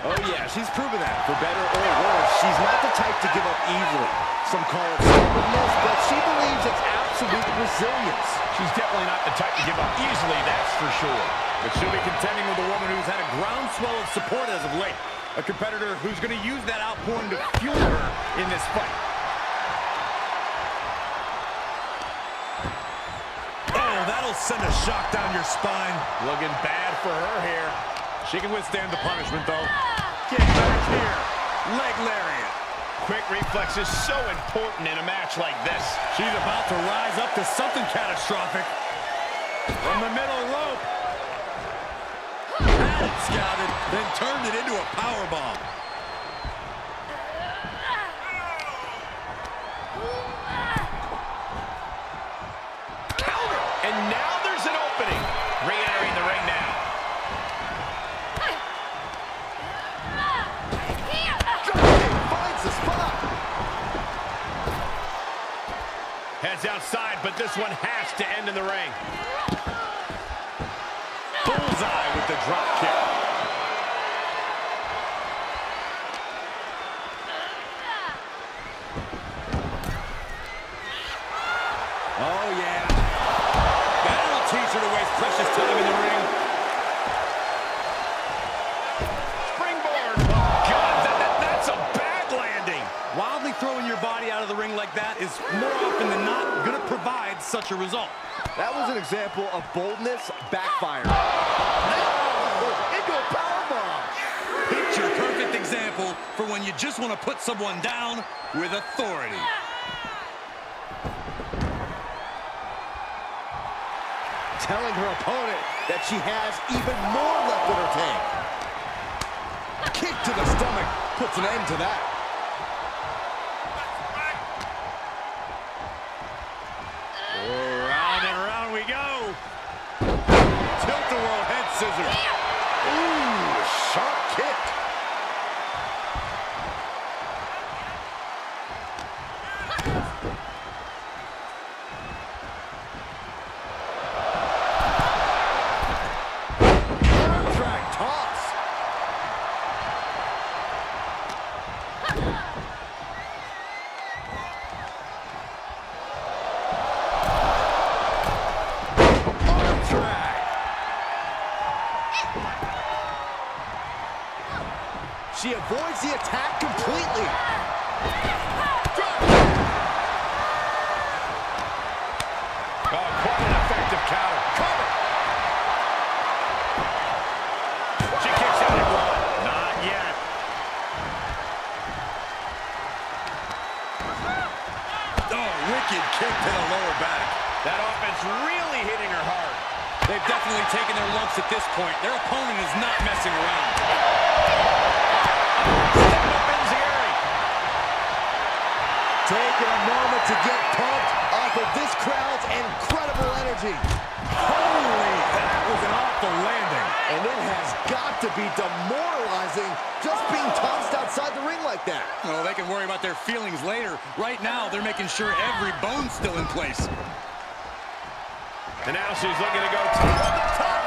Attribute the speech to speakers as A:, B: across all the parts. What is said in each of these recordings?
A: Oh, yeah, she's proven that. For better or worse, she's not the type to give up easily. Some call it stubbornness, but she believes it's absolute resilience.
B: She's definitely not the type to give up easily, that's for sure. But she'll be contending with a woman who's had a groundswell of support as of late. A competitor who's going to use that outpouring to fuel her in this fight.
C: Oh, that'll send a shock down your spine.
B: Looking bad for her here. She can withstand the punishment, though. Get back here. Leg lariat. Quick reflex is so important in a match like this.
C: She's about to rise up to something catastrophic.
B: From the middle rope.
C: Had it scouted, then turned it into a power
B: Heads outside, but this one has to end in the ring. Bullseye with the drop kick.
C: Is more often than not going to provide such a result.
A: That was an example of boldness backfired. Into a powerbomb.
C: Picture perfect example for when you just want to put someone down with authority.
A: Telling her opponent that she has even more left in her tank. Kick to the stomach puts an end to that.
B: Round and round we go.
C: Tilt-a-whirl head scissors.
A: She avoids the attack completely. Drop kick.
B: Oh, quite an effective counter.
A: Cover.
B: She kicks out at one. Not yet.
C: Oh, wicked kick to the lower back.
B: That offense really hitting her hard.
C: They've definitely taken their lumps at this point. Their opponent is not messing around.
A: Incredible energy.
C: Holy, that was an awful landing.
A: And it has got to be demoralizing just being tossed outside the ring like that.
C: Oh, they can worry about their feelings later. Right now, they're making sure every bone's still in place.
B: And now she's looking to go top the top.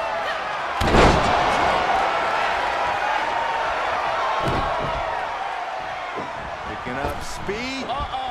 A: Picking up speed.
B: Uh-oh. Oh,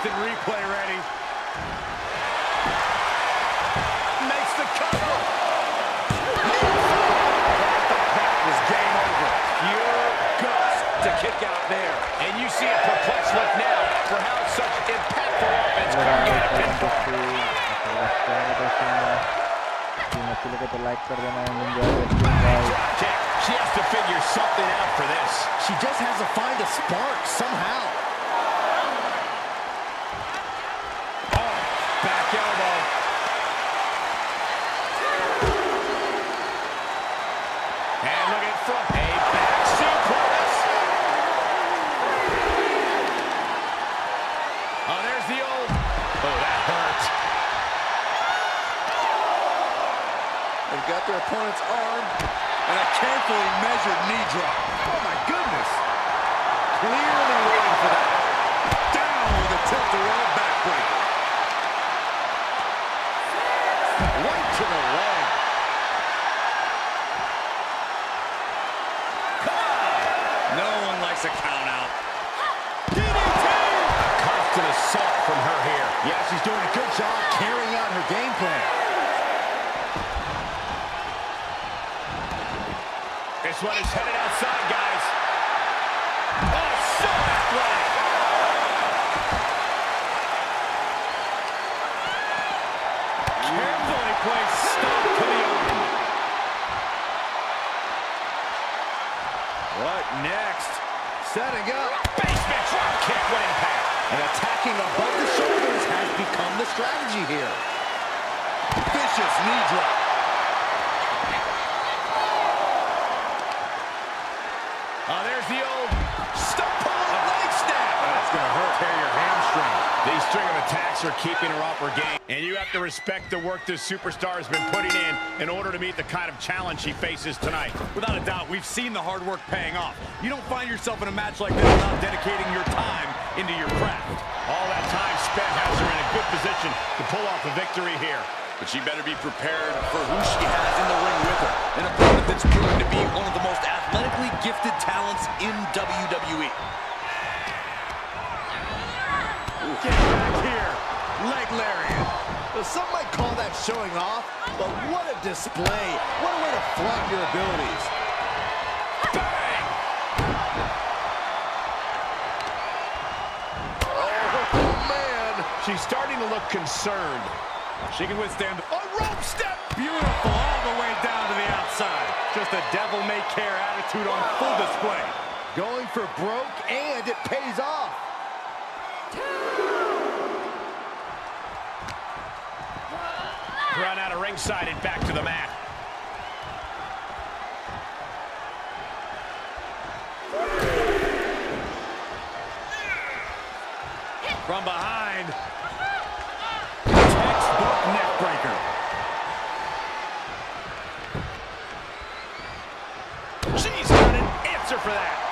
B: instant replay ready. Makes the
A: cover. was game over. Pure guts to
B: kick out there. And you see a perplexed look now for how such impactful offense can get a pinfall. She has to figure something out for this.
A: She just has to find a spark somehow. To the leg.
C: No one likes a count out.
B: Constant assault from her here.
A: Yeah, she's doing a good job carrying out her game plan.
B: This one is headed outside, guys. Oh, so athletic. Carefully placed stop to the arm.
A: What next? Setting up.
B: Basement drop kick with impact.
A: And attacking above the shoulders has become the strategy here.
C: Vicious knee drop.
B: String of attacks are keeping her off her game. And you have to respect the work this superstar has been putting in in order to meet the kind of challenge she faces tonight.
C: Without a doubt, we've seen the hard work paying off. You don't find yourself in a match like this without dedicating your time into your craft.
B: All that time spent has her in a good position to pull off a victory here.
C: But she better be prepared for who she has in the ring with her. An opponent that's proven to be one of the most athletically gifted talents in. WWE.
B: Get back here. Leg lariat.
A: Some might call that showing off, but what a display. What a way to flaunt your abilities.
B: Bang!
A: Oh, man.
B: She's starting to look concerned.
C: She can withstand a rope step. Beautiful all the way down to the outside. Just a devil-may-care attitude on full display.
A: Going for broke, and it pays off.
B: Run out of ringside and back to the mat. From behind. Textbook neckbreaker. She's got an answer for that.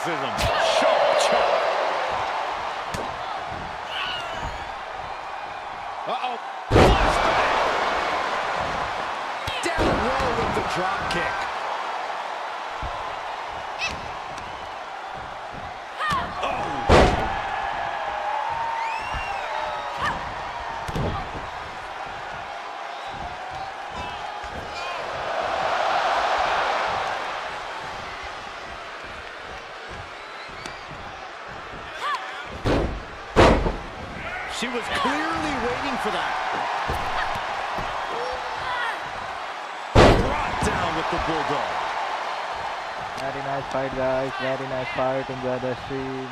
B: Athleticism.
A: Was clearly waiting for that. Brought down with the bulldog.
D: very nice fight guys very nice fight enjoy the stream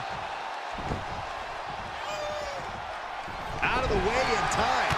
A: Out of the way in time.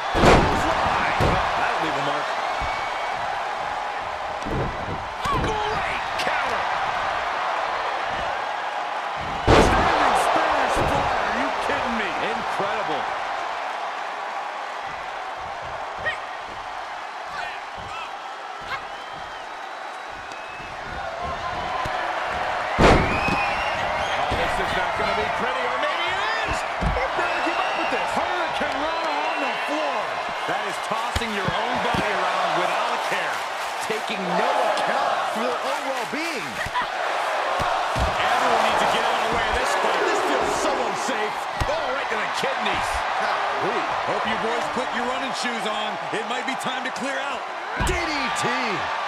B: Kidneys.
A: Golly.
C: Hope you boys put your running shoes on. It might be time to clear out.
A: DDT.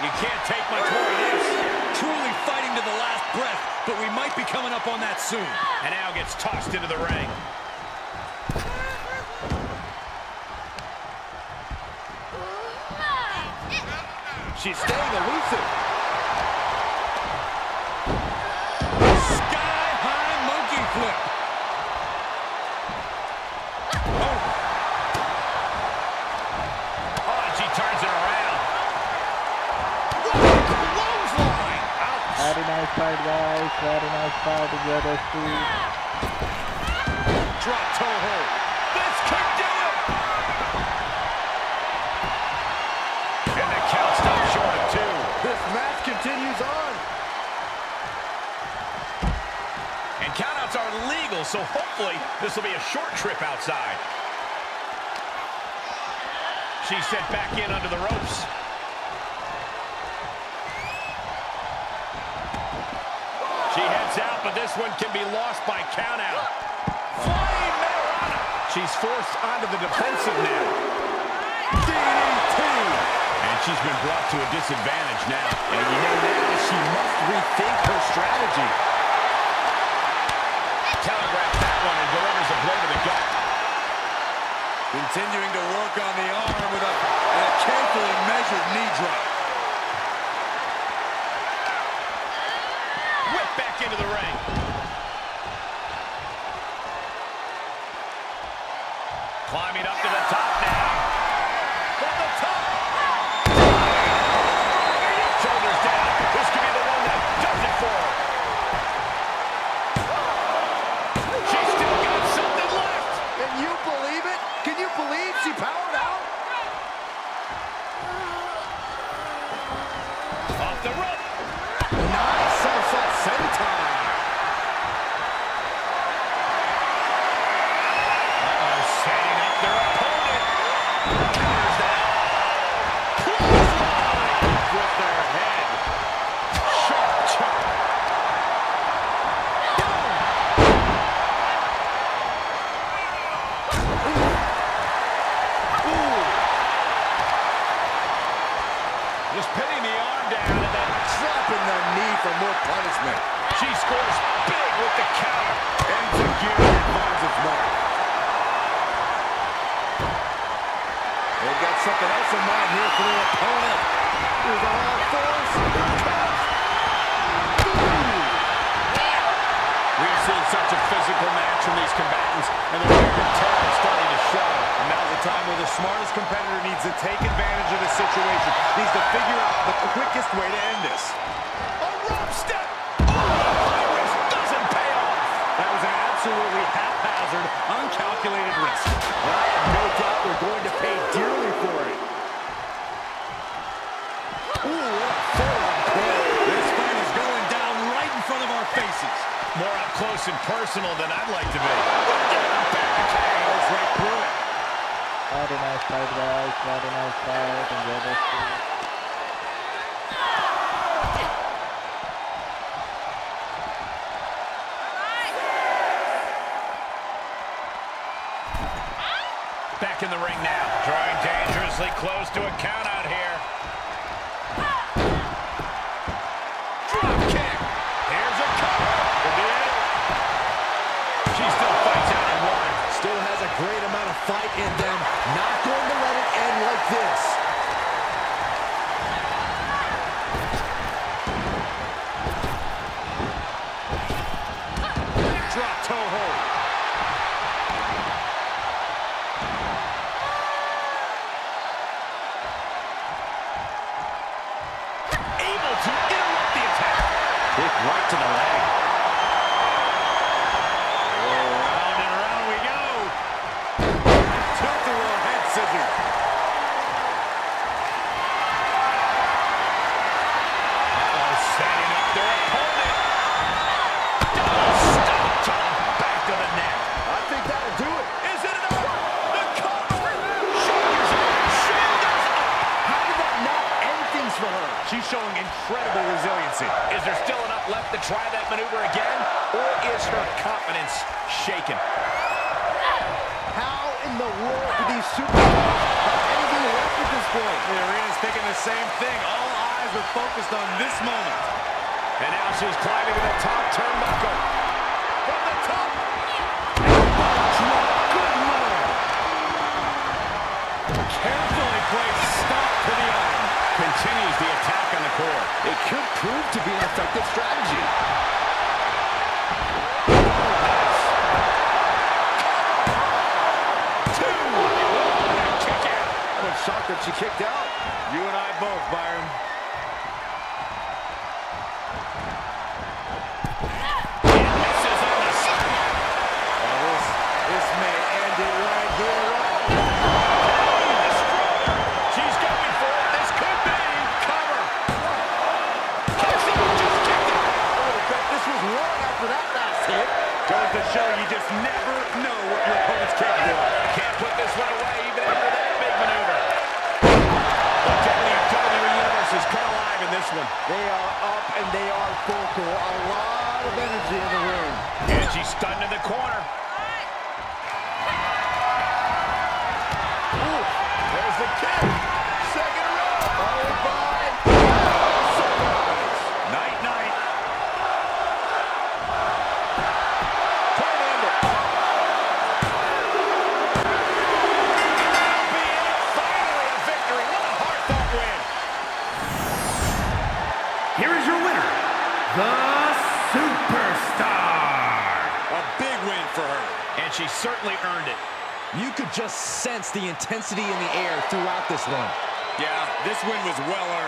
B: You can't take much more of this.
C: Truly fighting to the last breath, but we might be coming up on that soon.
B: And now gets tossed into the ring.
A: She's staying elusive.
D: Very nice fight, guys. Very nice fight. The speed.
B: Drop toe hold. This could do it. And the count stops short of two.
A: This match continues on.
B: And countouts are legal, so hopefully this will be a short trip outside. She's sent back in under the ropes. She out, but this one can be lost by countout. Flying Mariana. She's forced onto the defensive now. DDT. And she's been brought to a disadvantage now.
A: And you know now she must rethink her strategy.
B: Telegraph that one and delivers a blow to the gut.
C: Continuing to work on the arm with a, a carefully measured knee drop.
B: Whip back into the ring. Climbing up
A: Else in mind here for their opponent. Here's all fours.
B: We've seen such a physical match from these combatants, and the wear and tear is starting to show.
A: Now's the time where the smartest competitor needs to take advantage of the situation. Needs to figure out the quickest way to end this.
B: A rope step!
A: Absolutely haphazard, uncalculated risk. And I have no doubt they're going to
B: More up close and personal than I'd like to be.
A: Goes right through it.
D: Very nice fight, guys. Very nice fight. Enjoy the.
B: Back in the ring now, drawing dangerously close to a count out here. Toe hold. Able to interrupt the attack.
A: Kick right to the leg.
B: Incredible. Is there still enough left to try that maneuver again? Or is her confidence shaken?
A: How in the world do these superstars have anything left at this point?
B: The arena's thinking the same thing. All eyes are focused on this moment. And now she's climbing to the top turnbuckle.
A: Effective strategy.
B: Two. Out.
A: I'm shocked that she kicked out.
B: You and I both, Byron.
A: Vocal. A lot of energy in the room.
B: And she's stunned in the corner. She certainly earned it.
A: You could just sense the intensity in the air throughout this one.
C: Yeah, this win was well earned.